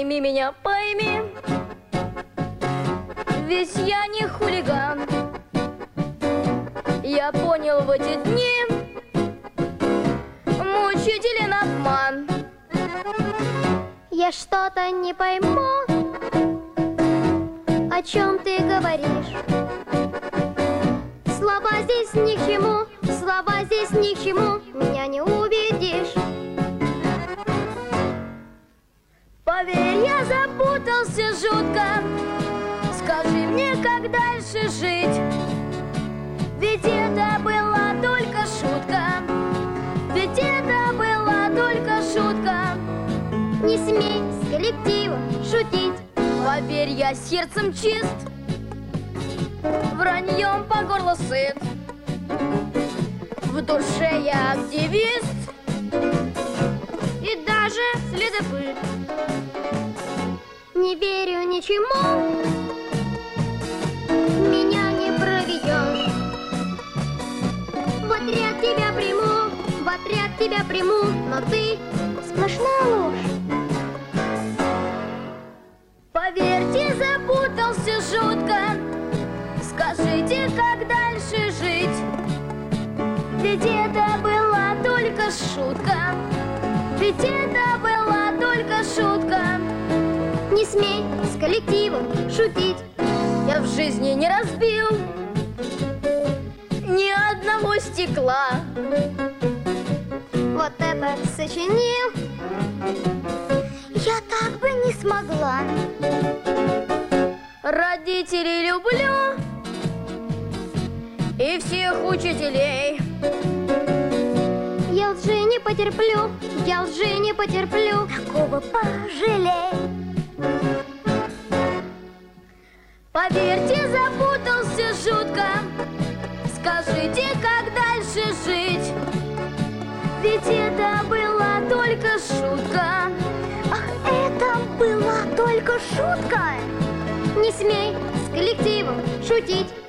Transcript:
меня пойми, ведь я не хулиган. Я понял в эти дни мучителен обман. Я что-то не пойму, о чем ты говоришь. Слова здесь ни к чему, слова здесь ни к чему, меня не убедишь. Поверь, я запутался жутко. Скажи мне, как дальше жить? Ведь это была только шутка. Ведь это была только шутка. Не смей с коллективом шутить. Поверь, я сердцем чист, враньем по горло сыт. В душе я активист и даже следопыт. Не верю ничему, меня не проведешь. В отряд тебя приму, в отряд тебя приму, но ты сплошная ложь. Поверьте, запутался жутко. Скажите, как дальше жить? Ведь это была только шутка. Ведь это. Не смей с коллективом шутить. Я в жизни не разбил ни одного стекла. Вот это сочинил. Я так бы не смогла. Родителей люблю и всех учителей. Я лжи не потерплю, я лжи не потерплю. Такого пожалей. Шутка. Ах, это была только шутка. Не смей с коллективом шутить.